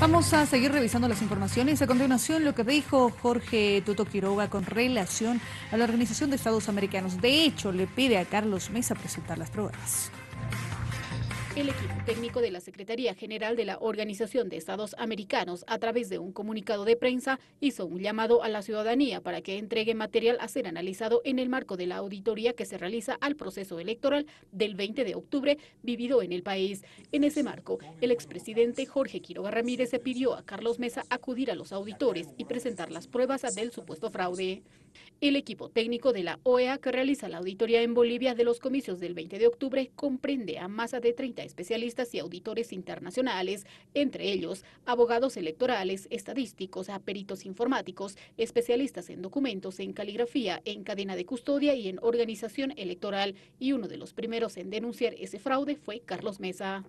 Vamos a seguir revisando las informaciones. A continuación, lo que dijo Jorge Tuto Quiroga con relación a la Organización de Estados Americanos. De hecho, le pide a Carlos Mesa presentar las pruebas. El equipo técnico de la Secretaría General de la Organización de Estados Americanos, a través de un comunicado de prensa, hizo un llamado a la ciudadanía para que entregue material a ser analizado en el marco de la auditoría que se realiza al proceso electoral del 20 de octubre vivido en el país. En ese marco, el expresidente Jorge Quiroga Ramírez se pidió a Carlos Mesa acudir a los auditores y presentar las pruebas del supuesto fraude. El equipo técnico de la OEA que realiza la auditoría en Bolivia de los comicios del 20 de octubre comprende a más de 30 especialistas y auditores internacionales, entre ellos abogados electorales, estadísticos, peritos informáticos, especialistas en documentos, en caligrafía, en cadena de custodia y en organización electoral. Y uno de los primeros en denunciar ese fraude fue Carlos Mesa.